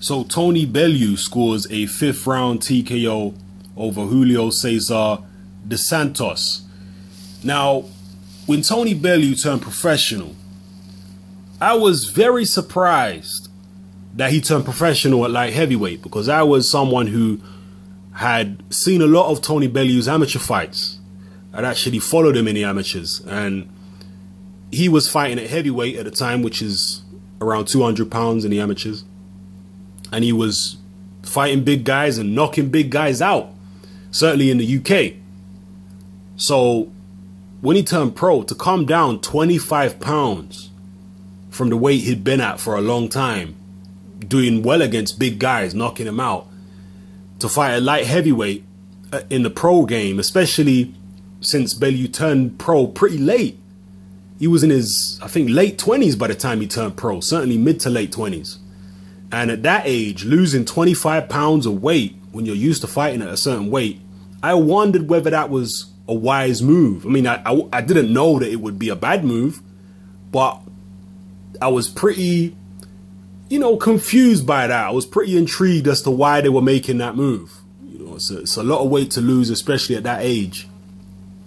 So Tony Bellew scores a fifth round TKO over Julio Cesar dos Santos. Now, when Tony Bellew turned professional, I was very surprised that he turned professional at light heavyweight because I was someone who had seen a lot of Tony Bellew's amateur fights. I'd actually followed him in the amateurs and he was fighting at heavyweight at the time, which is around 200 pounds in the amateurs. And he was fighting big guys and knocking big guys out, certainly in the UK. So when he turned pro, to come down 25 pounds from the weight he'd been at for a long time, doing well against big guys, knocking them out, to fight a light heavyweight uh, in the pro game, especially since Bellew turned pro pretty late. He was in his, I think, late 20s by the time he turned pro, certainly mid to late 20s. And at that age, losing 25 pounds of weight when you're used to fighting at a certain weight, I wondered whether that was a wise move. I mean, I, I, I didn't know that it would be a bad move, but I was pretty, you know, confused by that. I was pretty intrigued as to why they were making that move. You know, it's a, it's a lot of weight to lose, especially at that age.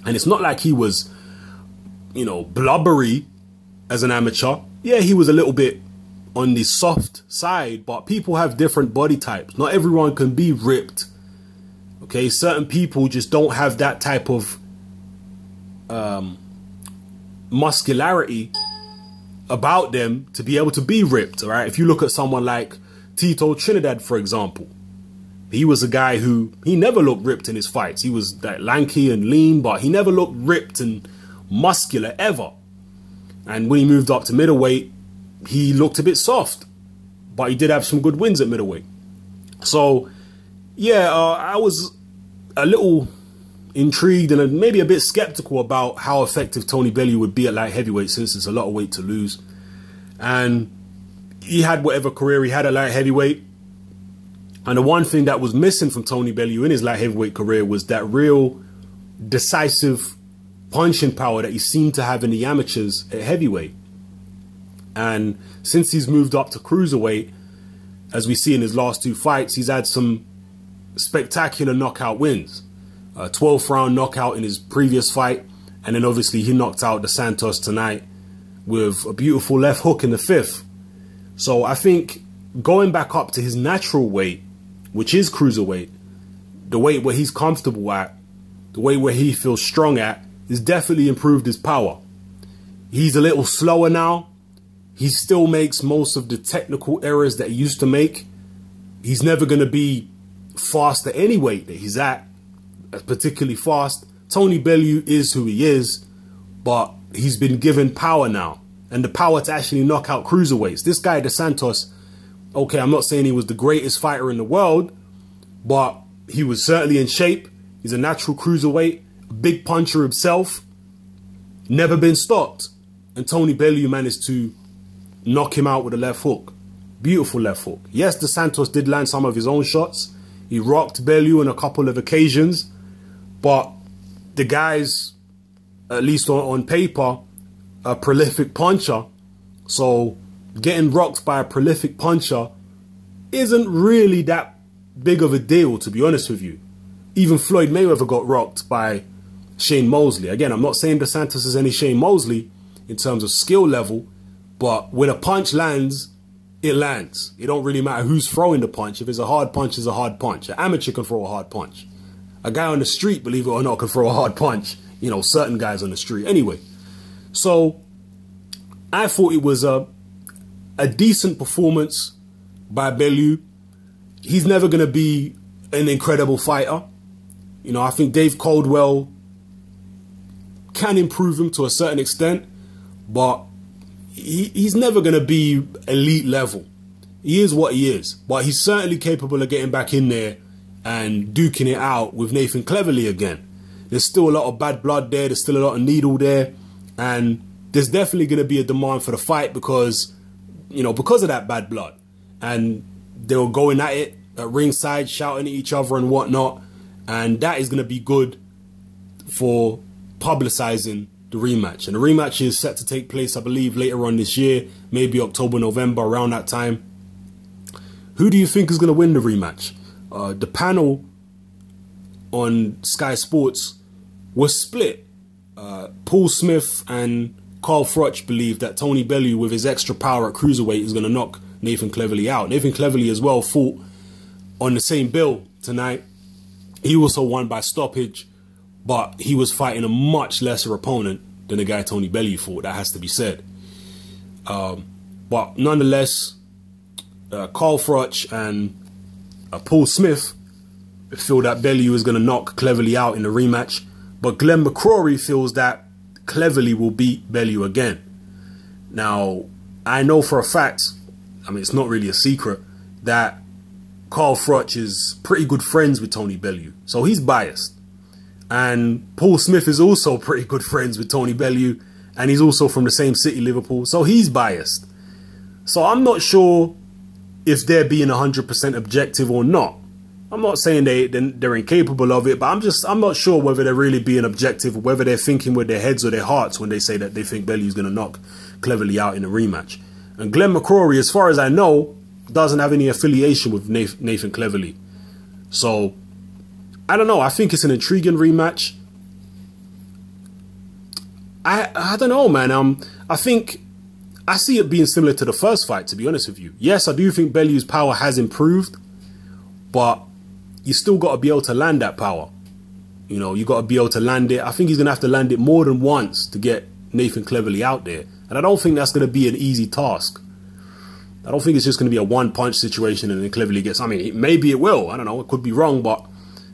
And it's not like he was, you know, blubbery as an amateur. Yeah, he was a little bit on the soft side, but people have different body types. Not everyone can be ripped. Okay, certain people just don't have that type of um, muscularity about them to be able to be ripped. All right, if you look at someone like Tito Trinidad, for example, he was a guy who he never looked ripped in his fights. He was that lanky and lean, but he never looked ripped and muscular ever. And when he moved up to middleweight, he looked a bit soft, but he did have some good wins at middleweight. So, yeah, uh, I was a little intrigued and maybe a bit skeptical about how effective Tony Bellew would be at light heavyweight since there's a lot of weight to lose. And he had whatever career he had at light heavyweight. And the one thing that was missing from Tony Bellew in his light heavyweight career was that real decisive punching power that he seemed to have in the amateurs at heavyweight. And since he's moved up to cruiserweight, as we see in his last two fights, he's had some spectacular knockout wins. A 12th round knockout in his previous fight, and then obviously he knocked out dos Santos tonight with a beautiful left hook in the fifth. So I think going back up to his natural weight, which is cruiserweight, the weight where he's comfortable at, the weight where he feels strong at, has definitely improved his power. He's a little slower now, he still makes most of the technical errors that he used to make. He's never going to be faster anyway that he's at, particularly fast. Tony Bellew is who he is, but he's been given power now and the power to actually knock out cruiserweights. This guy, dos Santos, okay, I'm not saying he was the greatest fighter in the world, but he was certainly in shape. He's a natural cruiserweight, a big puncher himself, never been stopped. And Tony Bellew managed to knock him out with a left hook. Beautiful left hook. Yes, dos Santos did land some of his own shots. He rocked Bellew on a couple of occasions, but the guy's, at least on, on paper, a prolific puncher. So getting rocked by a prolific puncher isn't really that big of a deal, to be honest with you. Even Floyd Mayweather got rocked by Shane Mosley. Again, I'm not saying dos Santos is any Shane Mosley in terms of skill level, but when a punch lands, it lands. It don't really matter who's throwing the punch. If it's a hard punch, it's a hard punch. An amateur can throw a hard punch. A guy on the street, believe it or not, can throw a hard punch. You know, certain guys on the street. Anyway, so I thought it was a a decent performance by Bellew. He's never going to be an incredible fighter. You know, I think Dave Coldwell can improve him to a certain extent, but he, he's never going to be elite level. He is what he is, but he's certainly capable of getting back in there and duking it out with Nathan Cleverly again. There's still a lot of bad blood there. There's still a lot of needle there, and there's definitely going to be a demand for the fight because, you know, because of that bad blood, and they were going at it at ringside, shouting at each other and whatnot, and that is going to be good for publicizing the rematch. And the rematch is set to take place, I believe, later on this year, maybe October, November, around that time. Who do you think is going to win the rematch? Uh, the panel on Sky Sports was split. Uh, Paul Smith and Carl Froch believe that Tony Bellew, with his extra power at cruiserweight, is going to knock Nathan Cleverly out. Nathan Cleverly as well fought on the same bill tonight. He also won by stoppage, but he was fighting a much lesser opponent than the guy Tony Bellew fought. That has to be said. Um, but nonetheless, uh, Carl Froch and uh, Paul Smith feel that Bellew is going to knock Cleverly out in the rematch. But Glenn McCrory feels that Cleverly will beat Bellew again. Now, I know for a fact, I mean, it's not really a secret, that Carl Froch is pretty good friends with Tony Bellew. So he's biased. And Paul Smith is also pretty good friends with Tony Bellew. And he's also from the same city, Liverpool. So he's biased. So I'm not sure if they're being 100% objective or not. I'm not saying they they're incapable of it, but I'm just I'm not sure whether they're really being objective, whether they're thinking with their heads or their hearts when they say that they think Bellew's going to knock Cleverly out in a rematch. And Glenn McCrory, as far as I know, doesn't have any affiliation with Nathan Cleverly. So I don't know. I think it's an intriguing rematch. I I don't know, man. Um, I think I see it being similar to the first fight. To be honest with you, yes, I do think Bellew's power has improved, but you still got to be able to land that power. You know, you got to be able to land it. I think he's going to have to land it more than once to get Nathan Cleverly out there. And I don't think that's going to be an easy task. I don't think it's just going to be a one punch situation and then Cleverly gets. I mean, maybe it will. I don't know. It could be wrong, but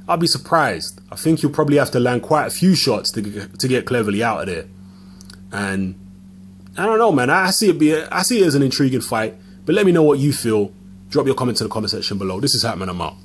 I'll be surprised. I think you'll probably have to land quite a few shots to get, to get Cleverly out of there. And I don't know, man. I see it be. I see it as an intriguing fight. But let me know what you feel. Drop your comments in the comment section below. This is Hatman. I'm out.